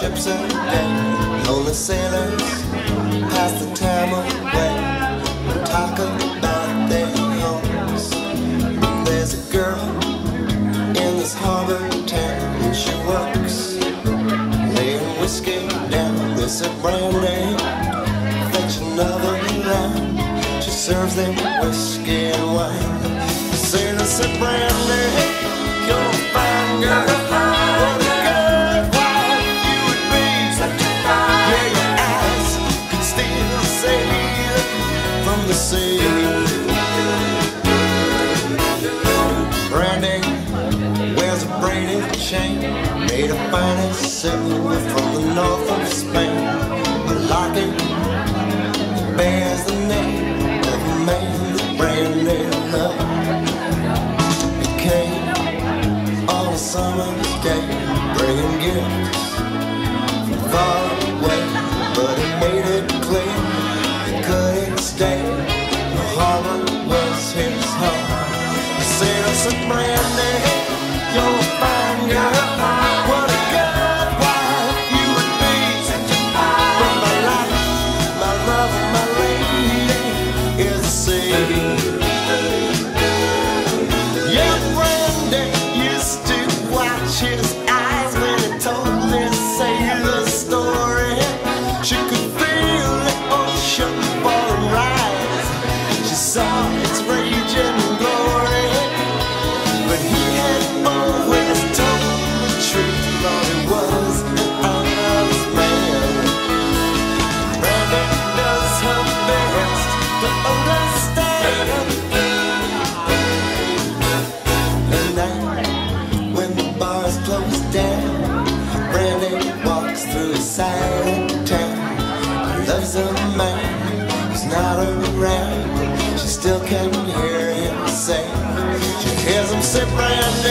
times a day. Lonely sailors pass the time away. Talk about their homes. There's a girl in this harbor town, and she works laying whiskey down. This a brandy, fetch another round. She serves them whiskey and wine. Sailor said, Brandy, Brandy wears a braided chain made of finest silver from the north of Spain. A locket bears the name of a man that Brandy loved. It came on a summer's day, bringing gifts from far away, but Said, Brandy, Loves a man who's not around. She still can hear him say, she hears him say, Brandy.